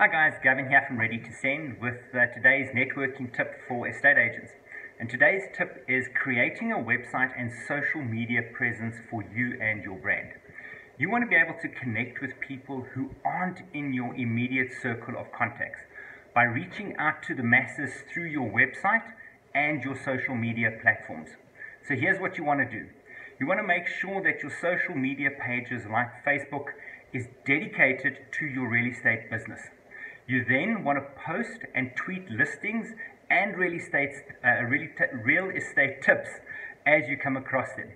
Hi guys, Gavin here from Ready to Send with uh, today's networking tip for estate agents. And today's tip is creating a website and social media presence for you and your brand. You want to be able to connect with people who aren't in your immediate circle of contacts by reaching out to the masses through your website and your social media platforms. So here's what you want to do. You want to make sure that your social media pages like Facebook is dedicated to your real estate business. You then want to post and tweet listings and real estate, uh, real estate tips as you come across them.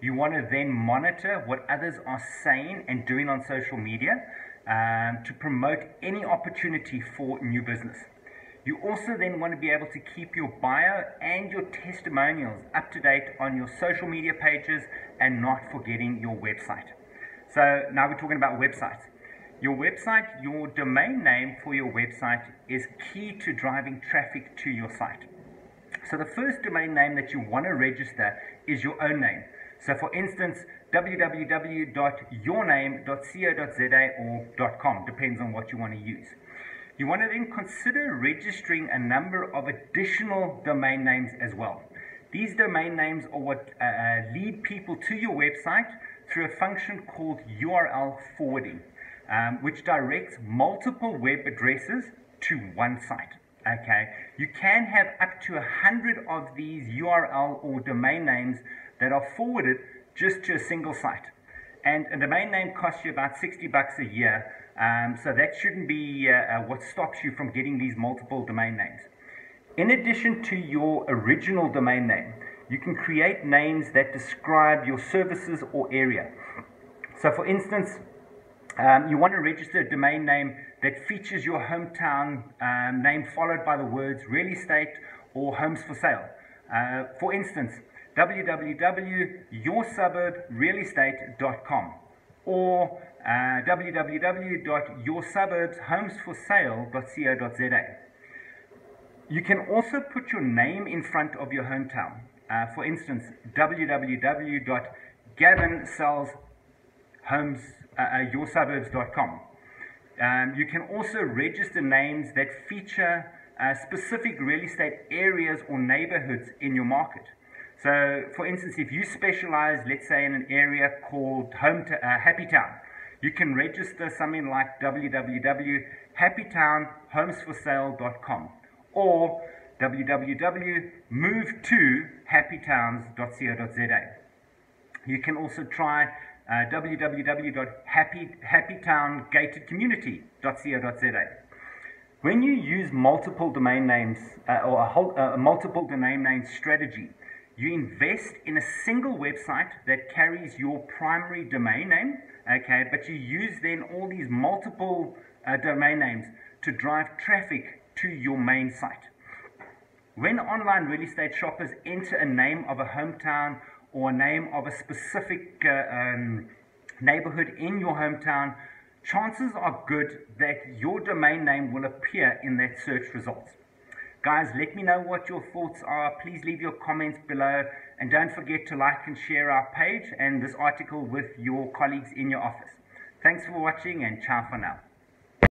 You want to then monitor what others are saying and doing on social media um, to promote any opportunity for new business. You also then want to be able to keep your bio and your testimonials up to date on your social media pages and not forgetting your website. So now we're talking about websites. Your website, your domain name for your website is key to driving traffic to your site. So the first domain name that you want to register is your own name. So for instance, www.yourname.co.za or .com, depends on what you want to use. You want to then consider registering a number of additional domain names as well. These domain names are what uh, uh lead people to your website through a function called URL forwarding um, which directs multiple web addresses to one site. Okay, you can have up to a hundred of these URL or domain names that are forwarded just to a single site. And a domain name costs you about 60 bucks a year, um, so that shouldn't be uh, uh, what stops you from getting these multiple domain names. In addition to your original domain name, you can create names that describe your services or area. So, for instance, um, you want to register a domain name that features your hometown um, name followed by the words real estate or homes for sale. Uh, for instance, www.yoursuburbrealestate.com or uh, www.yoursuburbshomesforsale.co.za. You can also put your name in front of your hometown. Uh, for instance, www.gavinsells.homes uh, yoursuburbs.com. Um, you can also register names that feature uh, specific real estate areas or neighborhoods in your market. So, for instance, if you specialize, let's say, in an area called Home to, uh, Happy Town, you can register something like www.happytownhomesforsale.com or www.movetohappytowns.co.za. You can also try uh, www.happytowngatedcommunity.co.za. When you use multiple domain names uh, or a, whole, uh, multiple domain name strategy, you invest in a single website that carries your primary domain name, okay, but you use then all these multiple uh, domain names to drive traffic to your main site. When online real estate shoppers enter a name of a hometown or a name of a specific uh, um, neighborhood in your hometown, chances are good that your domain name will appear in that search results. Guys, let me know what your thoughts are. Please leave your comments below and don't forget to like and share our page and this article with your colleagues in your office. Thanks for watching and ciao for now.